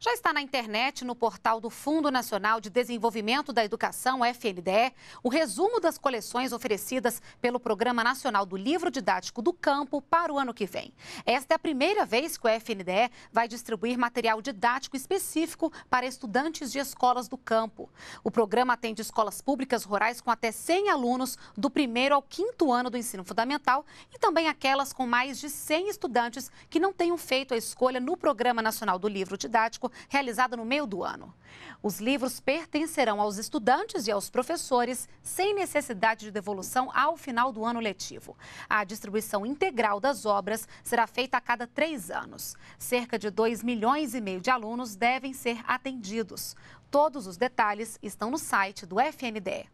Já está na internet, no portal do Fundo Nacional de Desenvolvimento da Educação, FNDE, o resumo das coleções oferecidas pelo Programa Nacional do Livro Didático do Campo para o ano que vem. Esta é a primeira vez que o FNDE vai distribuir material didático específico para estudantes de escolas do campo. O programa atende escolas públicas rurais com até 100 alunos do primeiro ao quinto ano do ensino fundamental e também aquelas com mais de 100 estudantes que não tenham feito a escolha no Programa Nacional do Livro Didático realizada no meio do ano. Os livros pertencerão aos estudantes e aos professores, sem necessidade de devolução ao final do ano letivo. A distribuição integral das obras será feita a cada três anos. Cerca de 2 milhões e meio de alunos devem ser atendidos. Todos os detalhes estão no site do FNDE.